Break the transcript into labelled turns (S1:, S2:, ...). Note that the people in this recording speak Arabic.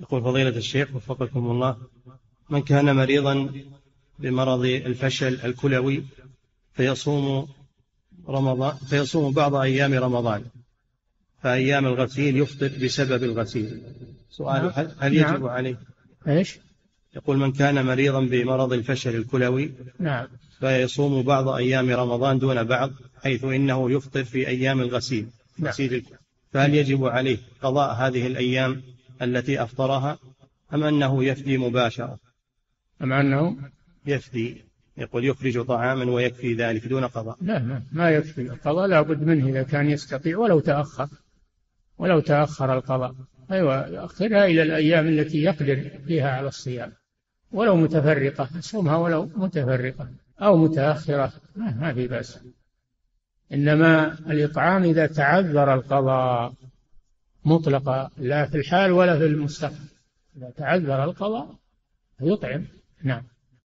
S1: يقول فضيلة الشيخ وفقكم الله من كان مريضا بمرض الفشل الكلوي فيصوم رمضان فيصوم بعض أيام رمضان فأيام الغسيل يفطر بسبب الغسيل سؤال
S2: نعم.
S1: هل, هل
S2: نعم.
S1: يجب عليه
S2: إيش؟
S1: يقول من كان مريضا بمرض الفشل الكلوي
S2: نعم
S1: فيصوم بعض أيام رمضان دون بعض حيث إنه يفطر في أيام الغسيل
S2: نعم.
S1: غسيل فهل يجب عليه قضاء هذه الأيام التي أفطرها أم أنه يفدي مباشرة؟
S2: مع أنه
S1: يفدي يقول يخرج طعاما ويكفي ذلك دون قضاء.
S2: لا ما, ما يكفي القضاء لا بد منه إذا كان يستطيع ولو تأخر ولو تأخر القضاء. أيوه يؤخرها إلى الأيام التي يقدر فيها على الصيام. ولو متفرقة يصومها ولو متفرقة أو متأخرة ما, ما في بأس. إنما الإطعام إذا تعذر القضاء. مطلقا لا في الحال ولا في المستقبل. إذا تعذر القضاء يطعم نعم.